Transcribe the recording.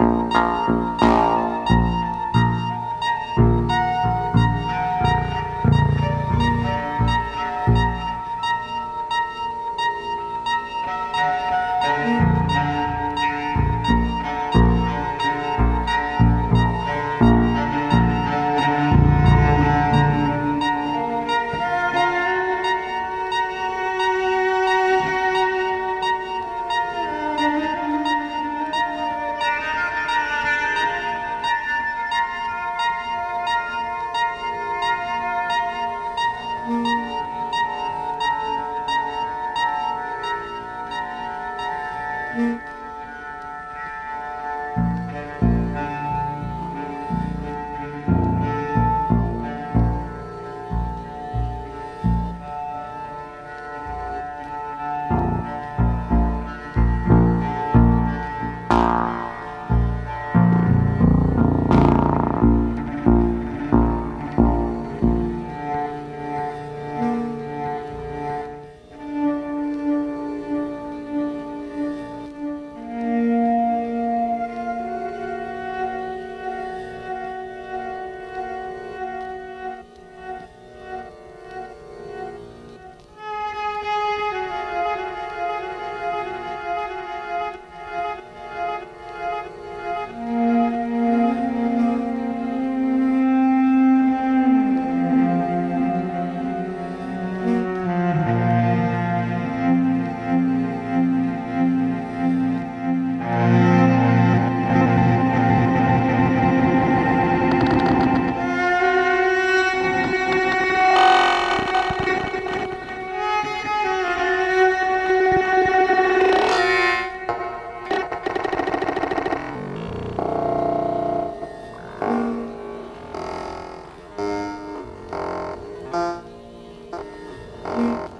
Thank 嗯 Música